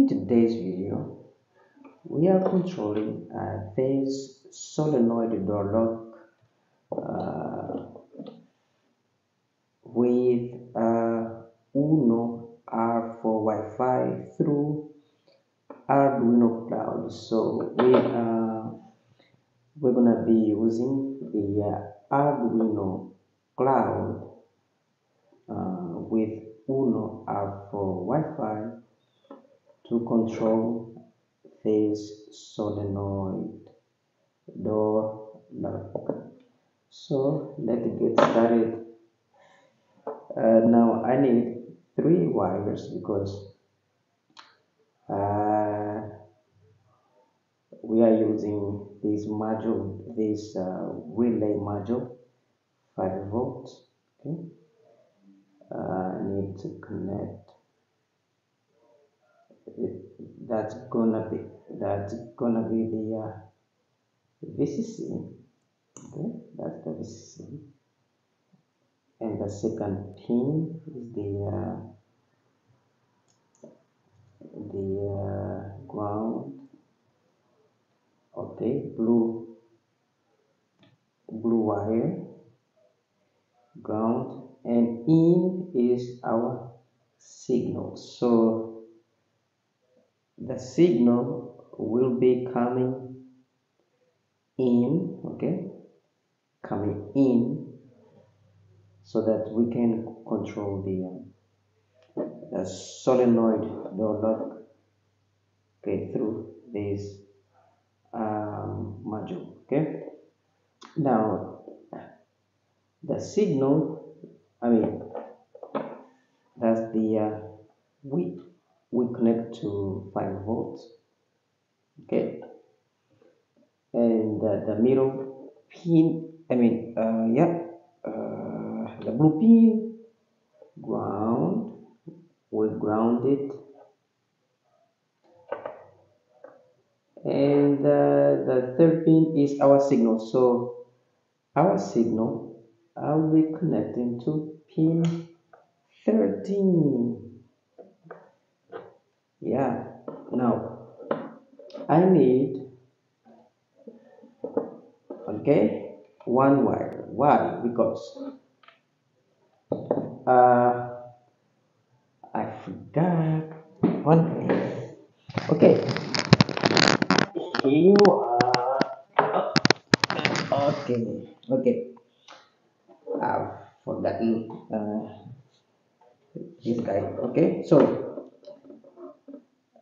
In today's video, we are controlling uh, this solenoid door lock uh, with uh, Uno R4 Wi-Fi through Arduino Cloud. So we uh, we're gonna be using the uh, Arduino Cloud uh, with Uno R4 Wi-Fi to control this solenoid door lock. So let's get started. Uh, now I need three wires because uh, we are using this module, this uh, relay module, 5 volts. Okay, uh, I need to connect that's gonna be that's gonna be the uh, VCC okay that's the VCC and the second pin is the uh, the uh, ground. Okay blue blue wire ground. And in is our signal. So the signal will be coming in okay? Coming in so that we can control the, uh, the solenoid door lock okay through this um, module okay? Now the signal I mean that's the uh, we we connect to 5 volts okay? And uh, the middle pin I mean uh, yeah uh, the blue pin ground we ground it. And uh, the third pin is our signal. So our signal I'll be connecting to pin 13 yeah. Now I need okay one wire. Why? Because uh, I forgot one thing. Okay. You are okay okay. I've forgotten uh, this guy okay? So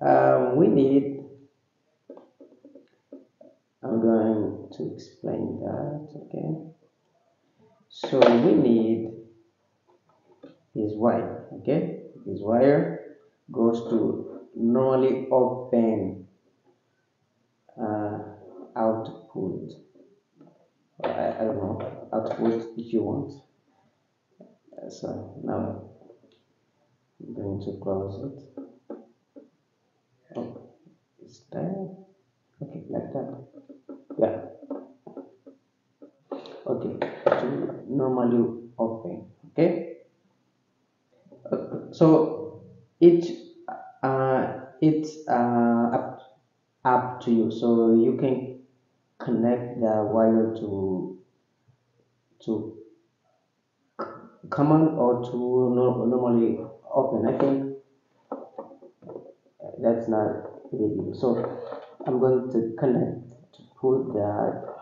um, we need I'm going to explain that okay so we need this wire okay? This wire goes to normally open uh, output. I, I don't know output if you want. Uh, so now I'm going to close it there okay like that. Yeah. Okay so normally open okay. Uh, so it's uh it's uh up up to you. So you can connect the wire to to common or to no, normally open. I think that's not video. So I'm going to connect to put that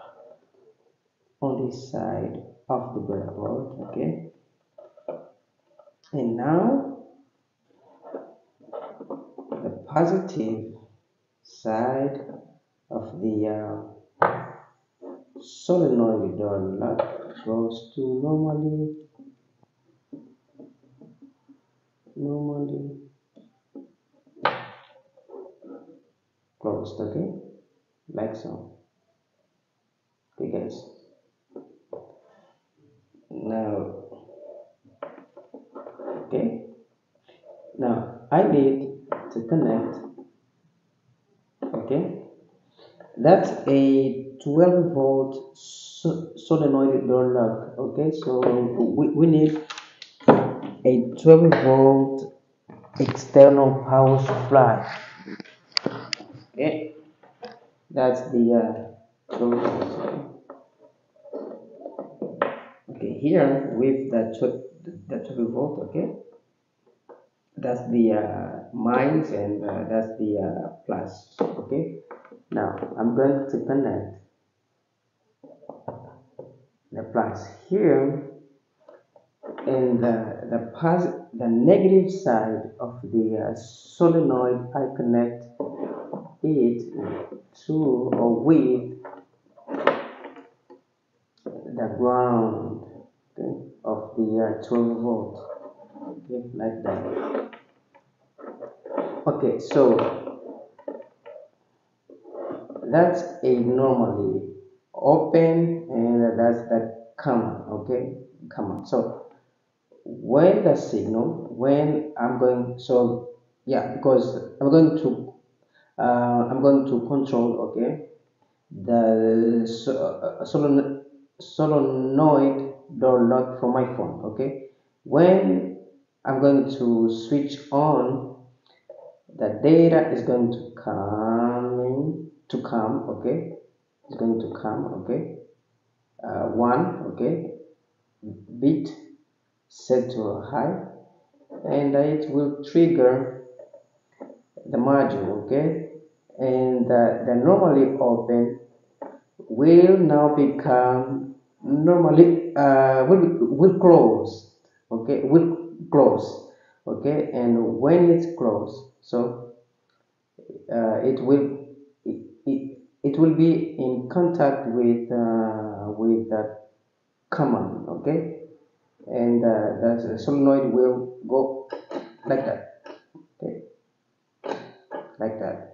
on this side of the breadboard okay? And now the positive side of the uh, solenoid door lock goes to normally normally closed okay like so okay guys. Now okay. Now I need to connect. Okay. That's a 12 volt solenoid door lock okay so we, we need a 12 volt external power supply Okay, that's the uh, Okay. here with the 12, the 12 volt, okay, that's the uh, minus and uh, that's the uh, plus. Okay, now I'm going to connect the plus here and the the pos the negative side of the uh, solenoid I connect it to or with the ground okay, of the uh, 12 volt okay, like that. Okay so that's a normally open and that's the common okay common so when the signal when I'm going so yeah because I'm going to uh, I'm going to control okay? The uh, solenoid door lock from my phone okay? When I'm going to switch on the data is going to come in to come okay? It's going to come okay? Uh, one okay? Bit set to high and it will trigger the module okay and uh, the normally open will now become normally uh, will will close okay? Will close okay? And when it's closed so uh, it will it, it, it will be in contact with uh, with the common okay? And uh, the solenoid will go like that okay? Like that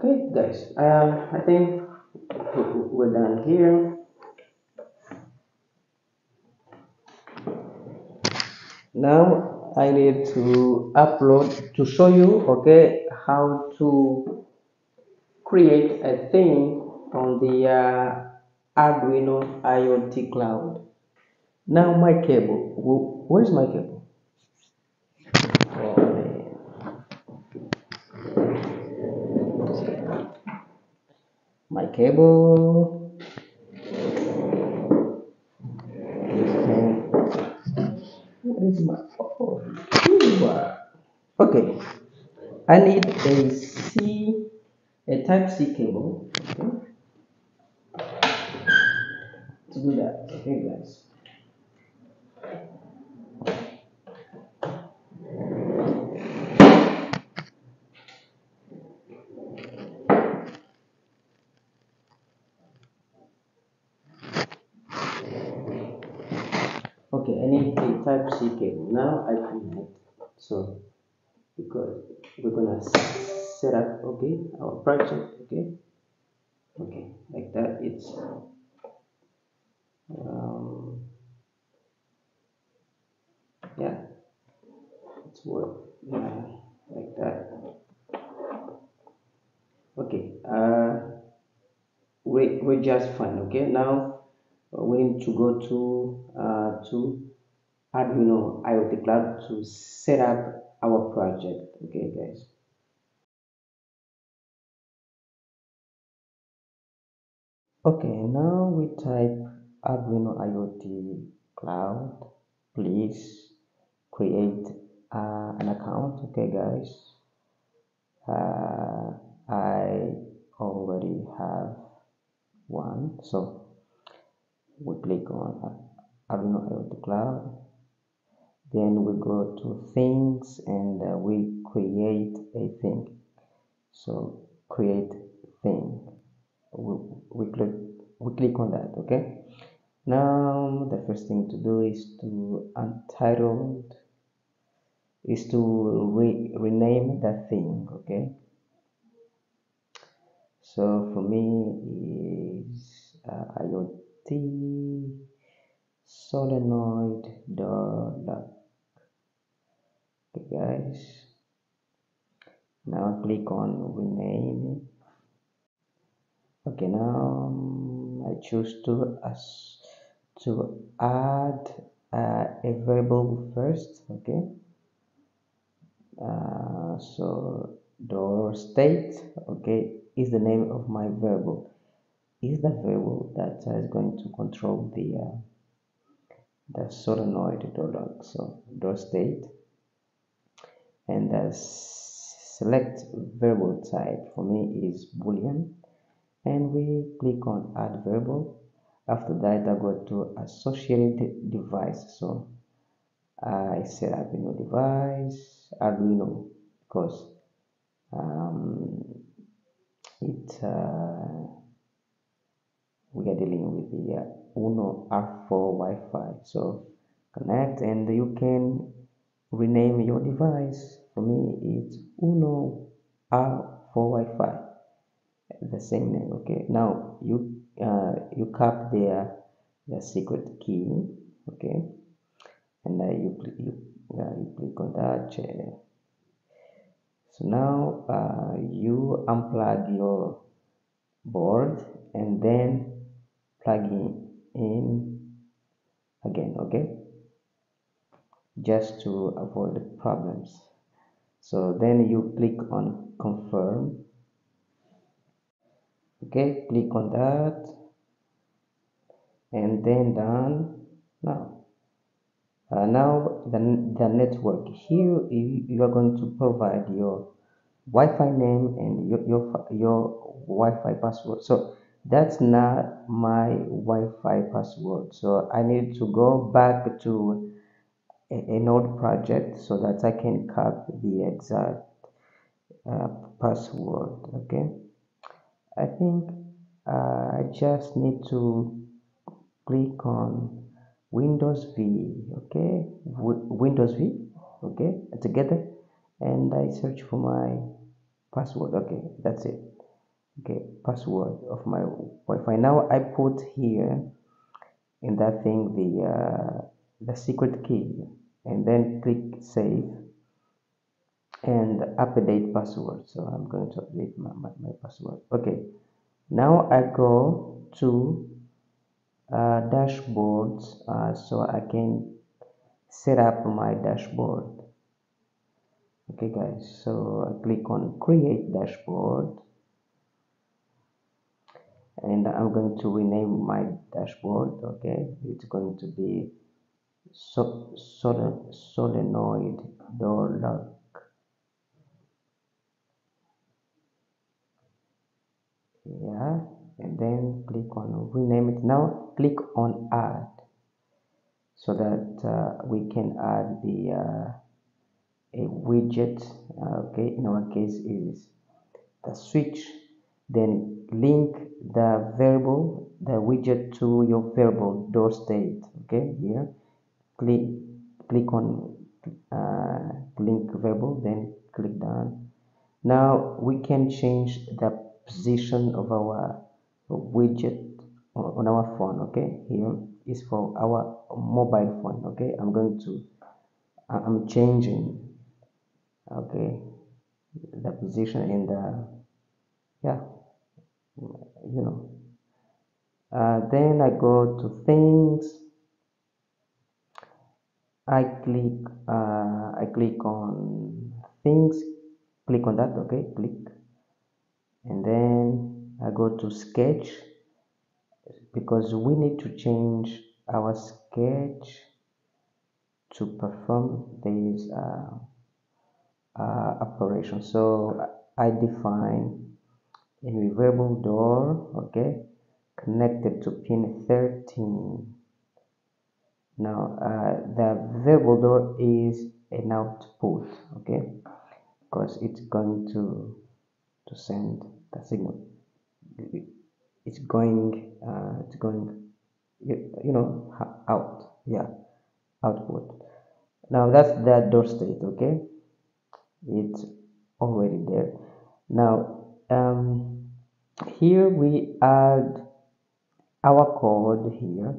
okay guys. Um, I think we're done here. Now I need to upload to show you okay how to create a thing on the uh, Arduino IoT cloud. Now my cable. Where's my cable oh man my cable. Where is my oh, okay. I need a C a type C cable. Okay. To do that. Okay guys okay I need a type C cable now I connect. So because we're gonna set up okay our project okay? Okay like that it's um, yeah it's work yeah like that. Okay uh we, we're just fine okay? Now we need to go to uh, to Arduino IoT Cloud to set up our project okay guys? Okay now we type Arduino IoT Cloud. Please create uh, an account okay guys? Uh, I already have one so we click on Arduino IoT Cloud then we go to things and uh, we create a thing. So create thing. We, we click we click on that okay? Now the first thing to do is to untitled is to re rename the thing okay? So for me is uh, IoT solenoid lock okay guys. Now click on rename. Okay now um, I choose to as to add uh, a variable first okay? Uh, so door state okay is the name of my variable. Is the variable that is going to control the uh, the solenoid door lock. So door state and the select variable type for me is boolean. And we click on add variable. After that I go to associated device. So I set up a new device. Arduino because um, it uh, we are dealing with the uh, Uno R4 Wi-Fi. So connect and you can rename your device for me it's Uno R4 Wi-Fi the same name okay? Now you uh, you cap there the secret key okay? And uh, you, you, uh, you click on that so now uh, you unplug your board and then plug in, in again okay? Just to avoid problems so then you click on confirm okay click on that and then done now uh, now the, the network here you, you are going to provide your Wi-Fi name and your, your, your Wi-Fi password. So that's not my Wi-Fi password. So I need to go back to a, node project so that I can copy the exact uh, password. Okay. I think uh, I just need to click on Windows V. Okay. W Windows V. Okay. Together and I search for my password okay that's it okay password of my Wi-Fi now I put here in that thing the uh, the secret key and then click save and update password. So I'm going to update my, my, my password. Okay. Now I go to uh, dashboards. Uh, so I can set up my dashboard. Okay guys. So I click on create dashboard. And I'm going to rename my dashboard. Okay. It's going to be solenoid door lock yeah and then click on rename it now click on add. So that uh, we can add the uh, a widget okay in our case is the switch then link the variable the widget to your variable door state okay here click click on uh, link variable then click done. Now we can change the position of our widget on our phone okay? Here is for our mobile phone okay? I'm going to i'm changing okay the position in the yeah you know. Uh, then I go to things I click uh, I click on things click on that okay click. And then I go to sketch because we need to change our sketch to perform this uh, uh, operation. So I define a variable door okay connected to pin 13 now uh, the variable door is an output okay? Because it's going to to send the signal. It's going uh, it's going you, you know out yeah output. Now that's the door state okay? It's already there. Now um, here we add our code here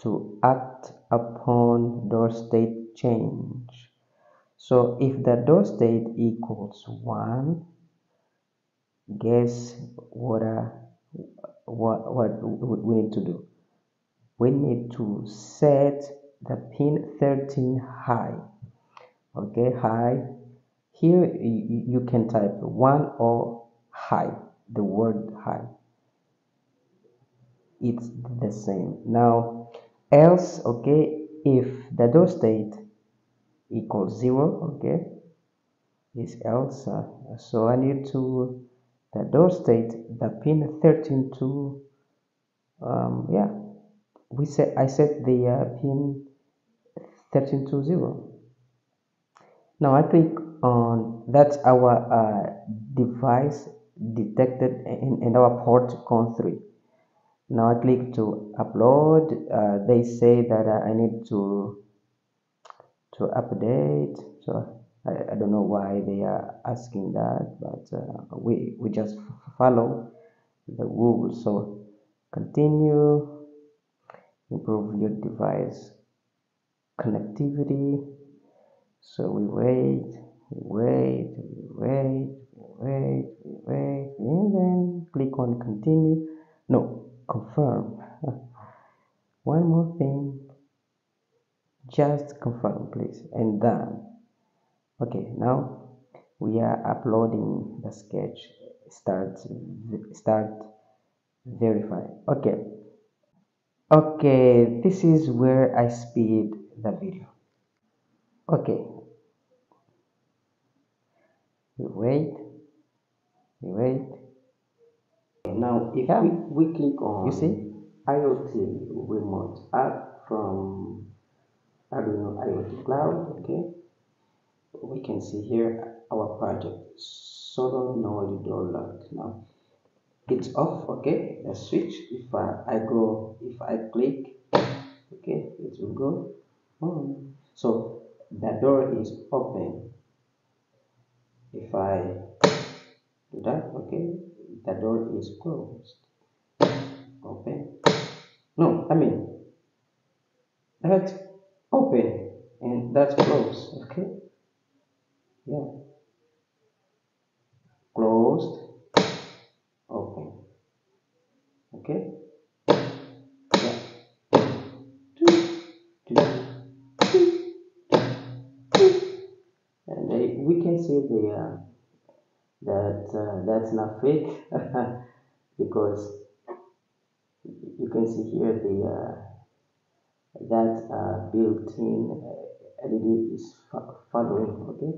to act upon door state change. So if the door state equals 1 guess what uh, what what we need to do? We need to set the pin 13 high. Okay high. Here you, you can type one or high the word high. It's the same. Now else okay if the door state equals zero okay is else uh, so i need to the door state the pin 13 to um yeah we set i set the uh, pin 13 to 0 now I click on that's our uh, device detected in, in our port con 3 now I click to upload. Uh, they say that uh, I need to to update. So I, I don't know why they are asking that but uh, we we just follow the rules so continue. Improve your device connectivity. So we wait we wait we wait we wait we wait and then click on continue. No confirm. One more thing. Just confirm please. And done. Okay now we are uploading the sketch. Start start verify. Okay. Okay this is where i speed the video. Okay. We wait. We wait now if yeah. we, we click on you see? Iot remote app from arduino iot cloud okay? We can see here our project solenoid door lock now it's off okay? The switch if I, I go if i click okay it will go on. So the door is open. If i do that okay the door is closed. Open. No i mean that's open and that's closed okay? Yeah. Closed. Open. Okay? And we can see the uh, that uh, that's not fake because you can see here the uh, that uh, built-in LED is following okay?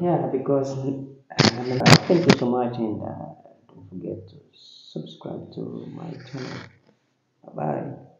Yeah because thank you so much and uh, don't forget to subscribe to my channel. Bye bye